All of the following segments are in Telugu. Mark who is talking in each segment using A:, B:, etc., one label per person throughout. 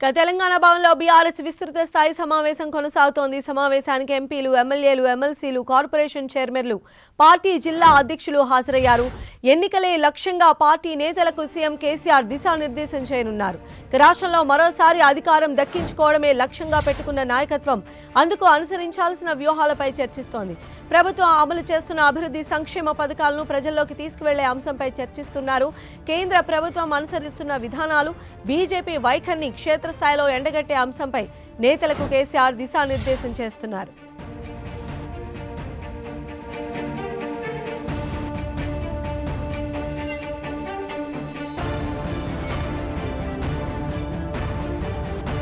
A: ఇక తెలంగాణ భవన్లో బీఆర్ఎస్ విస్తృత స్థాయి సమావేశం కొనసాగుతోంది. సమావేశానికి ఎంపీలు ఎమ్మెల్యేలు ఎమ్మెల్సీలు కార్పొరేషన్ చైర్మన్లు పార్టీ జిల్లా అధ్యక్షులు హాజరయ్యారు. ఎన్నికలే లక్ష్యంగా పార్టీ నేతలకు సీఎం కేసీఆర్ దిశానిర్దేశం చేయనున్నారు. రాష్ట్రంలో మరోసారి అధికారం దక్కించుకోవడమే లక్ష్యంగా పెట్టుకున్న నాయకత్వం అందుకు అనుసరించాల్సిన వ్యూహాలపై చర్చిస్తోంది. ప్రభుత్వం అమలు చేస్తున్న అభివృద్ధి సంక్షేమ పథకాలను ప్రజల్లోకి తీసుకువెళ్ళే అంశంపై చర్చిస్తున్నారు. కేంద్ర ప్రభుత్వం అనుసరిస్తున్న విధానాలు బీజేపీ వైఖరిని క్షేత్ర క్షేత్రస్థాయిలో ఎండగట్టే అంశంపై నేతలకు కేసీఆర్ దిశానిర్దేశం చేస్తున్నారు.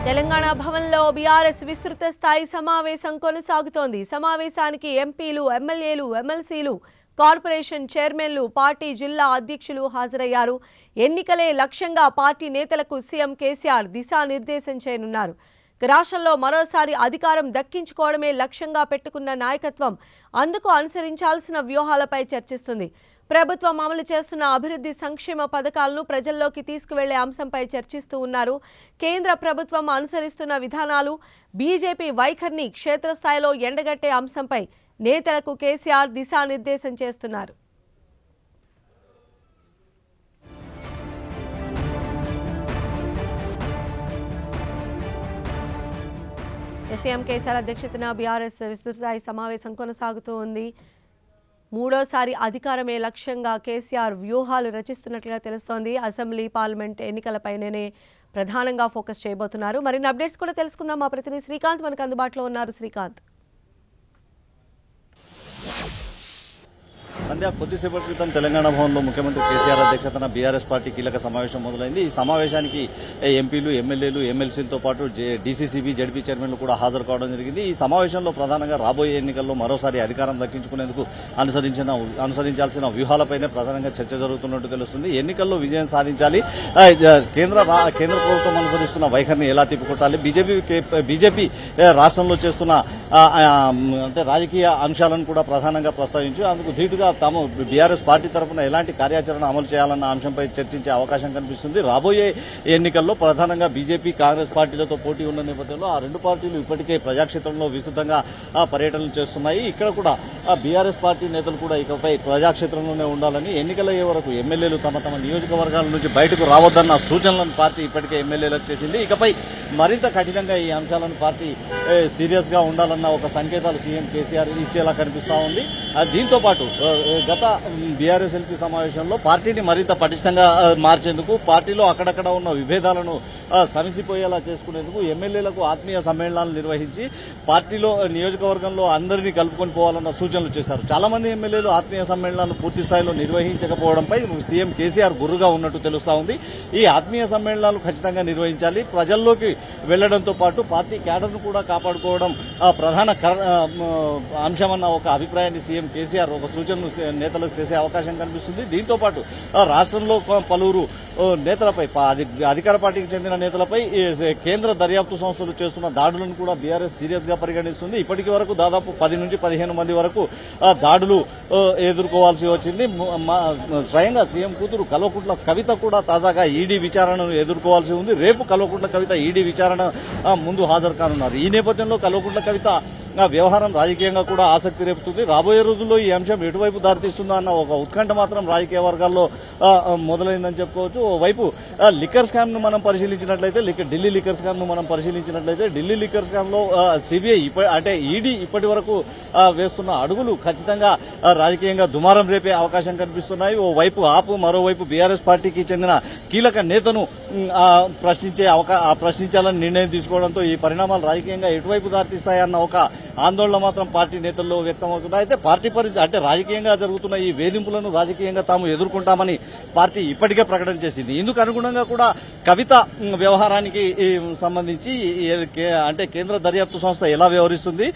A: తెలంగాణ భవన్లో బీఆర్ఎస్ విస్తృత స్థాయి సమావేశం కొనసాగుతోంది. సమావేశానికి ఎంపీలు ఎమ్మెల్యేలు ఎమ్మెల్సీలు కార్పొరేషన్ చైర్మన్లు పార్టీ జిల్లా అధ్యక్షులు హాజరయ్యారు. ఎన్నికలే లక్ష్యంగా పార్టీ నేతలకు సీఎం కేసీఆర్ దిశానిర్దేశం చేయనున్నారు. రాష్ట్రంలో మరోసారి అధికారం దక్కించుకోవడమే లక్ష్యంగా పెట్టుకున్న నాయకత్వం అందుకు అనుసరించాల్సిన వ్యూహాలపై చర్చిస్తుంది. ప్రభుత్వం అమలు చేస్తున్న అభివృద్ధి సంక్షేమ పథకాలను ప్రజల్లోకి తీసుకువెళ్ళే అంశంపై చర్చిస్తూ ఉన్నారు. కేంద్ర ప్రభుత్వం అనుసరిస్తున్న విధానాలు బీజేపీ వైఖరిని క్షేత్రస్థాయిలో ఎండగట్టే అంశంపై నేతలకు కేసీఆర్ దిశానిర్దేశం చేస్తున్నారు. సీఎం కేసీఆర్ అధ్యక్షతన బీఆర్ఎస్ విస్తృతాయి సమావేశం కొనసాగుతూ ఉంది. మూడోసారి అధికారమే లక్ష్యంగా కేసీఆర్ వ్యూహాలు రచిస్తున్నట్లుగా తెలుస్తోంది. అసెంబ్లీ పార్లమెంట్ ఎన్నికలపైనే ప్రధానంగా ఫోకస్ చేయబోతున్నారు. మరిన్ని అప్డేట్స్ కూడా తెలుసుకుందాం. మా ప్రతినిధి శ్రీకాంత్ మనకు అందుబాటులో ఉన్నారు. శ్రీకాంత్.
B: సంధ్య కొద్దిసేపటి క్రితం తెలంగాణ భవన్లో ముఖ్యమంత్రి కేసీఆర్ అధ్యక్షతన బీఆర్ఎస్ పార్టీ కీలక సమావేశం మొదలైంది. ఈ సమావేశానికి ఎంపీలు ఎమ్మెల్యేలు ఎమ్మెల్సీలతో పాటు జే- డీసీసీబీ జడ్పీ చైర్మన్లు కూడా హాజరు కావడం జరిగింది. ఈ సమావేశంలో ప్రధానంగా రాబోయే ఎన్నికల్లో మరోసారి అధికారం దక్కించుకునేందుకు అనుసరించిన అనుసరించాల్సిన వ్యూహాలపైనే ప్రధానంగా చర్చ జరుగుతున్నట్టు తెలుస్తుంది. ఎన్నికల్లో విజయం సాధించాలి. కేంద్ర కేంద్ర ప్రభుత్వం అనుసరిస్తున్న వైఖరిని ఎలా తిప్పుకొట్టాలి? బీజేపీ బీజేపీ రాష్ట్రంలో చేస్తున్న అంటే రాజకీయ అంశాలను కూడా ప్రధానంగా ప్రస్తావించి. అందుకు ధీటుగా తాము బీఆర్ఎస్ పార్టీ తరఫున ఎలాంటి కార్యాచరణ అమలు చేయాలన్న అంశంపై చర్చించే అవకాశం కనిపిస్తుంది. రాబోయే ఎన్నికల్లో ప్రధానంగా బీజేపీ కాంగ్రెస్ పార్టీలతో పోటీ ఉన్న నేపథ్యంలో ఆ రెండు పార్టీలు ఇప్పటికే ప్రజాక్షేత్రంలో విస్తృతంగా పర్యటనలు చేస్తున్నాయి. ఇక్కడ కూడా బీఆర్ఎస్ పార్టీ నేతలు కూడా ఇకపై ప్రజాక్షేత్రంలోనే ఉండాలని ఎన్నికలయ్యే వరకు ఎమ్మెల్యేలు తమ తమ నియోజకవర్గాల నుంచి బయటకు రావద్దన్న సూచనలను పార్టీ ఇప్పటికే ఎమ్మెల్యేలకు చేసింది. ఇకపై మరింత కఠినంగా ఈ అంశాలను పార్టీ సీరియస్గా ఉండాలన్న ఒక సంకేతాలు సీఎం కేసీఆర్ ఇచ్చేలా కనిపిస్తా ఉంది. ఆ, దీంతో పాటు గత బీఆర్ఎస్ ఎల్పీ సమావేశంలో పార్టీని మరింత పటిష్టంగా మార్చేందుకు పార్టీలో అక్కడక్కడ ఉన్న విభేదాలను సమిసిపోయేలా సమసిపోయేలా చేసుకునేందుకు ఎమ్మెల్యేలకు ఆత్మీయ సమ్మేళనాలు నిర్వహించి పార్టీలో నియోజకవర్గంలో అందరినీ కలుపుకొని పోవాలన్న సూచనలు చేశారు. చాలా మంది ఎమ్మెల్యేలు ఆత్మీయ సమ్మేళనాలు పూర్తి స్థాయిలో నిర్వహించకపోవడంపై సీఎం కేసీఆర్ గురుగా ఉన్నట్టు తెలుస్తా ఉంది. ఈ ఆత్మీయ సమ్మేళనాలు ఖచ్చితంగా నిర్వహించాలి. ప్రజల్లోకి వెళ్ళడంతో పాటు పార్టీ క్యాడర్ను కూడా కాపాడుకోవడం ఆ, ప్రధాన కర- అంశమన్న ఒక అభిప్రాయాన్ని సీఎం కేసీఆర్ ఒక సూచనను సీ- నేతలకు చేసే అవకాశం కనిపిస్తుంది. దీంతో పాటు రాష్ట్రంలో పలువురు నేతలపై పా- అధికార పార్టీకి చెందిన నేతలపై కేంద్ర దర్యాప్తు సంస్థలు చేస్తున్న దాడులను కూడా బీఆర్ఎస్ సీరియస్గా పరిగణిస్తుంది. ఇప్పటికి వరకు దాదాపు పది నుంచి పదిహేను మంది వరకు దాడులు ఎదుర్కోవాల్సి వచ్చింది. స్వయంగా సీఎం కూతురు కల్వకుంట్ల కవిత కూడా తాజాగా ఈడీ విచారణను ఎదుర్కోవాల్సి ఉంది. రేపు కల్వకుంట్ల కవిత ఈడీ విచారణ ముందు హాజరు కానున్నారు. ఈ నేపథ్యంలో కల్వకుంట్ల కవిత వ్యవహారం రాజకీయంగా కూడా ఆసక్తి రేపుతుంది. రాబోయే రోజుల్లో ఈ అంశం ఎటువైపు దారితీస్తుందా అన్న ఒక ఉత్కంఠ మాత్రం రాజకీయ వర్గాల్లో మొదలైందని చెప్పుకోవచ్చు. ఓవైపు లిక్కర్ స్కామ్ను మనం పరిశీలించినట్లయితే ఢిల్లీ లిక్కర్ స్కామ్ను మనం పరిశీలించినట్లయితే ఢిల్లీ లిక్కర్ స్కామ్లో సిబిఐ అంటే ఈడీ ఇప్పటి వరకు వేస్తున్న అడుగులు ఖచ్చితంగా రాజకీయంగా దుమారం రేపే అవకాశం కనిపిస్తున్నాయి. ఓ వైపు ఆపు మరోవైపు బీఆర్ఎస్ పార్టీకి చెందిన కీలక నేతను ప్రశ్నించే అవకా ప్రశ్నించాలని నిర్ణయం తీసుకోవడంతో ఈ పరిణామాలు రాజకీయంగా ఎటువైపు దారితీస్తాయన్న ఒక ఆందోళన మాత్రం పార్టీ నేతల్లో వ్యక్తమవుతున్నాయి. అయితే పార్టీ పరిస్థితి అంటే రాజకీయంగా జరుగుతున్న ఈ వేధింపులను రాజకీయంగా తాము ఎదుర్కొంటామని పార్టీ ఇప్పటికే ప్రకటన చేసింది. ఇందుకు అనుగుణంగా కూడా కవిత వ్యవహారానికి సంబంధించి అంటే కేంద్ర దర్యాప్తు సంస్థ ఎలా వ్యవహరిస్తుంది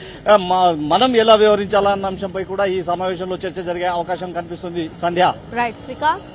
B: మనం ఎలా వ్యవహరించాలన్న అంశంపై కూడా ఈ సమావేశంలో చర్చ జరిగే అవకాశం కనిపిస్తుంది. సంధ్య.
A: రైట్ శ్రీకాంత్